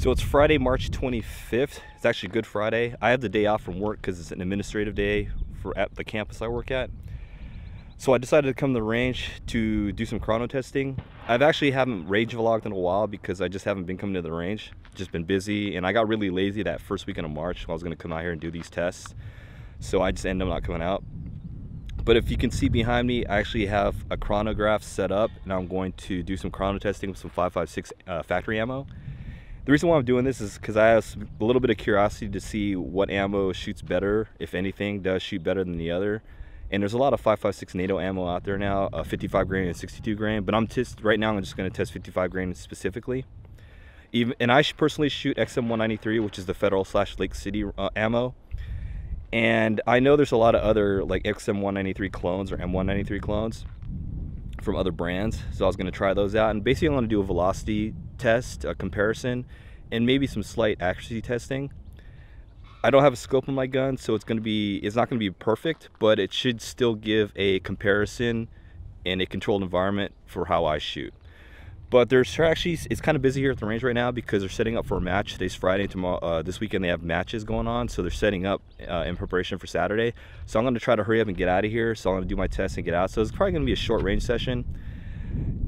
So it's Friday, March 25th. It's actually Good Friday. I have the day off from work because it's an administrative day for at the campus I work at. So I decided to come to the range to do some chrono testing. I've actually haven't range vlogged in a while because I just haven't been coming to the range. Just been busy and I got really lazy that first weekend of March when I was gonna come out here and do these tests. So I just ended up not coming out. But if you can see behind me, I actually have a chronograph set up and I'm going to do some chrono testing with some 556 uh, factory ammo. The reason why I'm doing this is because I have a little bit of curiosity to see what ammo shoots better, if anything does shoot better than the other. And there's a lot of 5.56 NATO ammo out there now, uh, 55 grain and 62 grain. But I'm just right now I'm just going to test 55 grain specifically. Even and I personally shoot XM193, which is the Federal slash Lake City uh, ammo. And I know there's a lot of other like XM193 clones or M193 clones from other brands. So I was going to try those out. And basically, going to do a velocity test, a comparison, and maybe some slight accuracy testing. I don't have a scope on my gun, so it's gonna be it's not gonna be perfect, but it should still give a comparison in a controlled environment for how I shoot. But there's actually it's kind of busy here at the range right now because they're setting up for a match. Today's Friday, tomorrow uh, this weekend they have matches going on, so they're setting up uh, in preparation for Saturday. So I'm gonna try to hurry up and get out of here. So I'm gonna do my test and get out. So it's probably gonna be a short range session,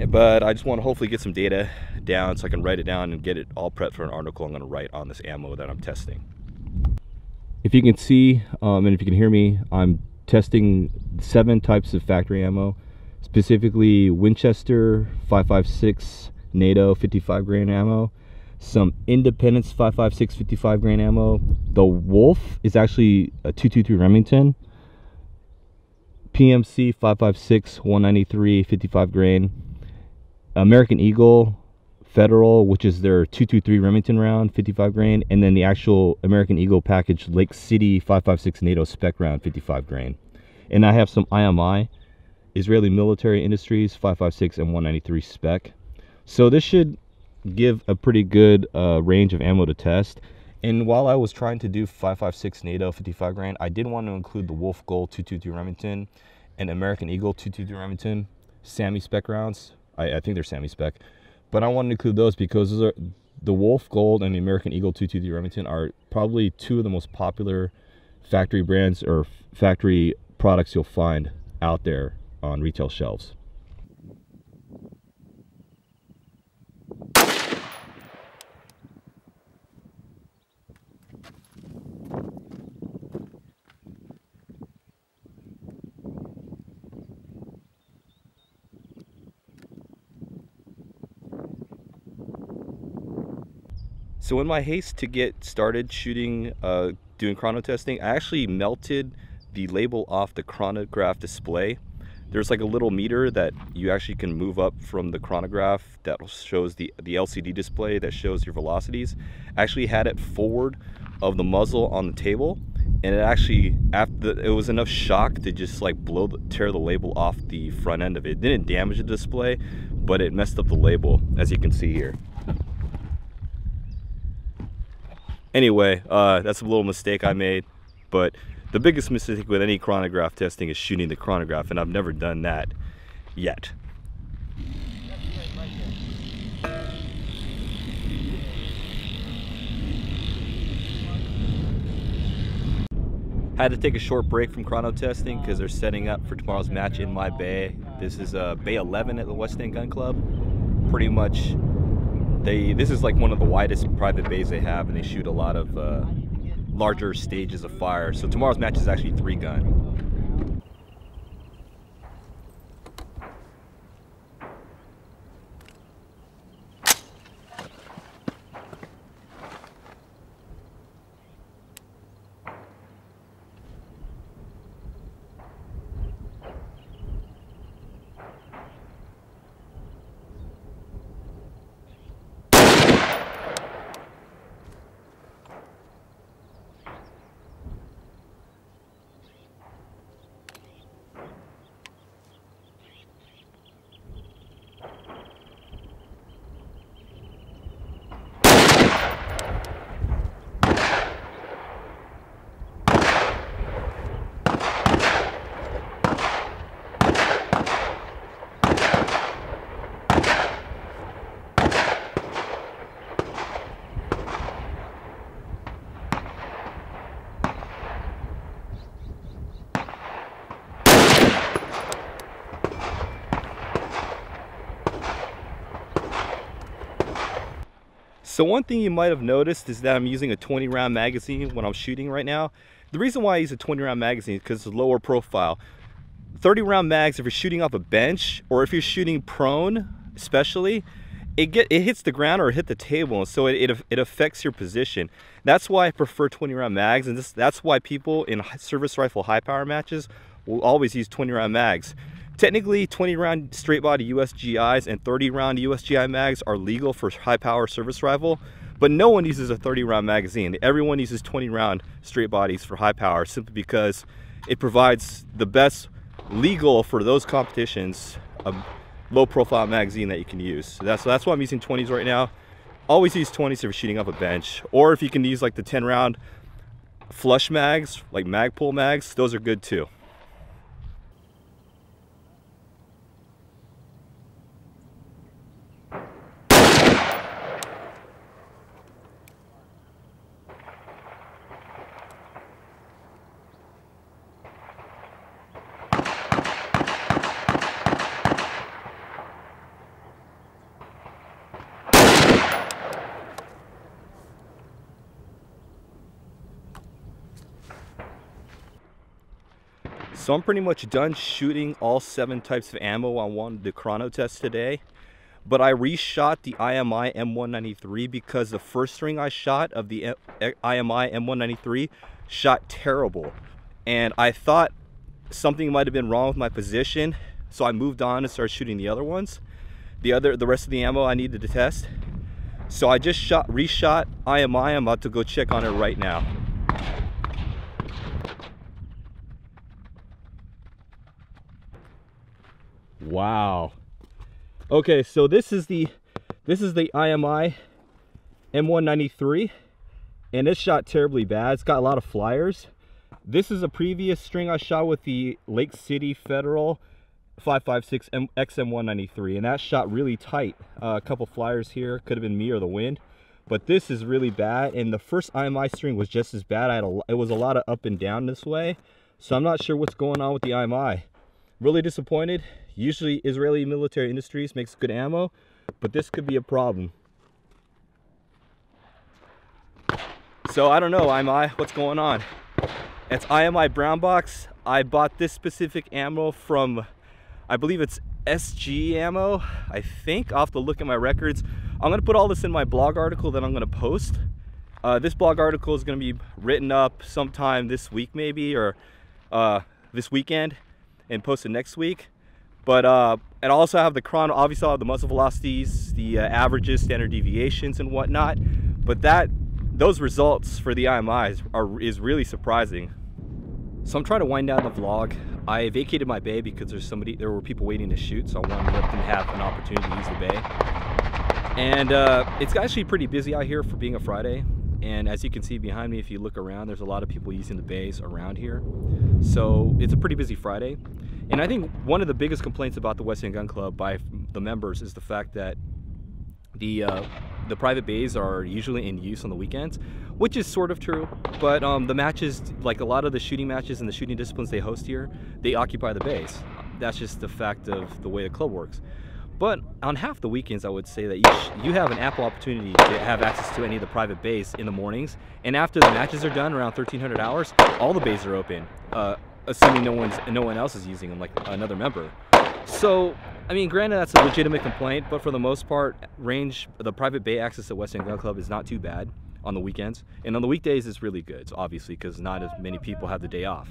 but I just want to hopefully get some data down so I can write it down and get it all prepped for an article I'm gonna write on this ammo that I'm testing if you can see um, and if you can hear me i'm testing seven types of factory ammo specifically winchester 556 nato 55 grain ammo. Some independence 556 55 grain ammo. The wolf is actually a 223 remington. Pmc 556 193 55 grain american eagle Federal, which is their 223 Remington round, 55 grain, and then the actual American Eagle package Lake City 556 NATO spec round, 55 grain. And I have some IMI, Israeli Military Industries 556 and 193 spec. So this should give a pretty good uh, range of ammo to test. And while I was trying to do 556 NATO 55 grain, I did want to include the Wolf Gold 223 Remington and American Eagle 223 Remington, SAAMI spec rounds. I, I think they're SAAMI spec. But I want to include those because those are the Wolf Gold and the American Eagle 223 Remington are probably two of the most popular factory brands or factory products you'll find out there on retail shelves. So in my haste to get started shooting, uh, doing chrono testing, I actually melted the label off the chronograph display. There's like a little meter that you actually can move up from the chronograph that shows the, the LCD display that shows your velocities. I actually had it forward of the muzzle on the table and it actually after the, it was enough shock to just like blow the, tear the label off the front end of it. It didn't damage the display, but it messed up the label as you can see here. Anyway, uh, that's a little mistake I made, but the biggest mistake with any chronograph testing is shooting the chronograph, and I've never done that yet. I had to take a short break from chrono testing because they're setting up for tomorrow's match in my bay. This is uh, Bay 11 at the West End Gun Club. Pretty much they this is like one of the widest private bays they have and they shoot a lot of uh, larger stages of fire. So tomorrow's match is actually three gun So one thing you might have noticed is that I'm using a 20 round magazine when I'm shooting right now. The reason why I use a 20 round magazine is because it's lower profile. 30 round mags, if you're shooting off a bench or if you're shooting prone, especially, it get it hits the ground or hit the table, so it, it, it affects your position. That's why I prefer 20 round mags, and this, that's why people in service rifle high power matches will always use 20 round mags. Technically, 20 round straight body USGIs and 30 round USGI mags are legal for high power service rifle, but no one uses a 30 round magazine. Everyone uses 20 round straight bodies for high power simply because it provides the best legal for those competitions a low profile magazine that you can use. So that's, that's why I'm using 20s right now. Always use 20s if you're shooting off a bench, or if you can use like the 10 round flush mags, like Magpul mags, those are good too. So I'm pretty much done shooting all seven types of ammo I wanted to chrono test today. But I reshot the IMI M193 because the first string I shot of the eh, IMI M193 shot terrible. And I thought something might have been wrong with my position. So I moved on and started shooting the other ones. The other, the rest of the ammo I needed to test. So I just shot, reshot IMI. I'm about to go check on it right now. Wow. Okay, so this is the this is the IMI M193 and it shot terribly bad. It's got a lot of flyers. This is a previous string I shot with the Lake City Federal 556 XM193 and that shot really tight. Uh, a couple flyers here, could have been me or the wind. But this is really bad and the first IMI string was just as bad. I had a, it was a lot of up and down this way. So I'm not sure what's going on with the IMI. Really disappointed. Usually Israeli military industries makes good ammo, but this could be a problem. So I don't know, IMI, what's going on? It's IMI brown box. I bought this specific ammo from, I believe it's SG ammo, I think. I'll have to look at my records. I'm gonna put all this in my blog article that I'm gonna post. Uh, this blog article is gonna be written up sometime this week maybe, or uh, this weekend, and posted next week. But uh, and also have the chrono, obviously I'll have the muzzle velocities, the uh, averages, standard deviations and whatnot. But that, those results for the IMIs are, is really surprising. So I'm trying to wind down the vlog. I vacated my bay because there's somebody, there were people waiting to shoot, so I wanted to let them have an opportunity to use the bay. And uh, it's actually pretty busy out here for being a Friday. And as you can see behind me, if you look around, there's a lot of people using the bays around here. So it's a pretty busy Friday. And I think one of the biggest complaints about the West End Gun Club by the members is the fact that the uh, the private bays are usually in use on the weekends, which is sort of true. But um, the matches, like a lot of the shooting matches and the shooting disciplines they host here, they occupy the bays. That's just the fact of the way the club works. But on half the weekends, I would say that you, you have an ample opportunity to have access to any of the private bays in the mornings. And after the matches are done, around 1300 hours, all the bays are open. Uh, assuming no one's no one else is using them, like another member. So, I mean, granted that's a legitimate complaint, but for the most part, range the private bay access at West End Gun Club is not too bad on the weekends, and on the weekdays it's really good. So obviously, because not as many people have the day off.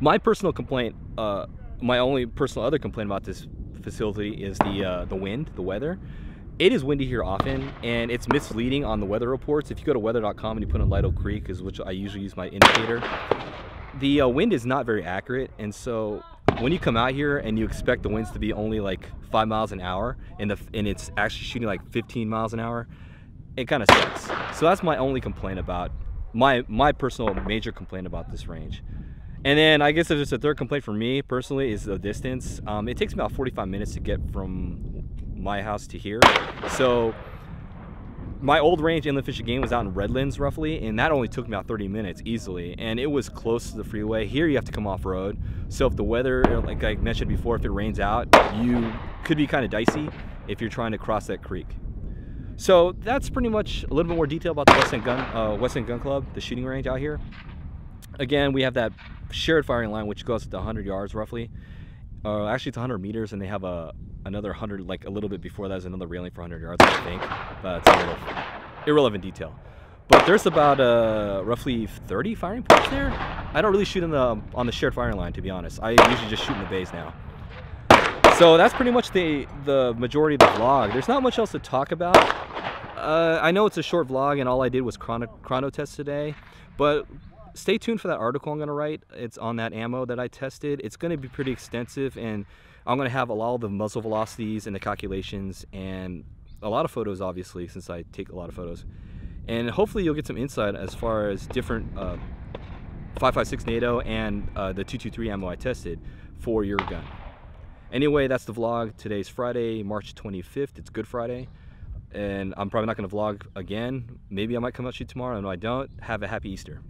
My personal complaint, uh, my only personal other complaint about this facility is the uh, the wind, the weather. It is windy here often, and it's misleading on the weather reports. If you go to weather.com and you put in Lytle Creek, is which I usually use my indicator, the uh, wind is not very accurate and so when you come out here and you expect the winds to be only like five miles an hour and the and it's actually shooting like 15 miles an hour it kind of sucks. So that's my only complaint about my my personal major complaint about this range. And then I guess there's a third complaint for me personally is the distance. Um, it takes me about 45 minutes to get from my house to here. So my old range Inland Fish and Game was out in Redlands roughly, and that only took me about 30 minutes easily, and it was close to the freeway. Here you have to come off road, so if the weather, like I mentioned before, if it rains out, you could be kind of dicey if you're trying to cross that creek. So that's pretty much a little bit more detail about the West End Gun, uh, West End Gun Club, the shooting range out here. Again, we have that shared firing line, which goes to 100 yards roughly. Uh, actually, it's 100 meters, and they have a another 100, like a little bit before that is another railing for 100 yards, I think. But it's a little irrelevant detail. But there's about uh, roughly 30 firing points there. I don't really shoot in the on the shared firing line, to be honest. I usually just shoot in the bays now. So that's pretty much the the majority of the vlog. There's not much else to talk about. Uh, I know it's a short vlog, and all I did was chrono, chrono test today, but stay tuned for that article I'm going to write. It's on that ammo that I tested. It's going to be pretty extensive, and I'm going to have a lot of the muzzle velocities and the calculations, and a lot of photos, obviously, since I take a lot of photos. And hopefully you'll get some insight as far as different uh, 5.56 NATO and uh, the 223 ammo I tested for your gun. Anyway, that's the vlog. Today's Friday, March 25th. It's Good Friday. And I'm probably not going to vlog again. Maybe I might come out you tomorrow. No, I don't. Have a happy Easter.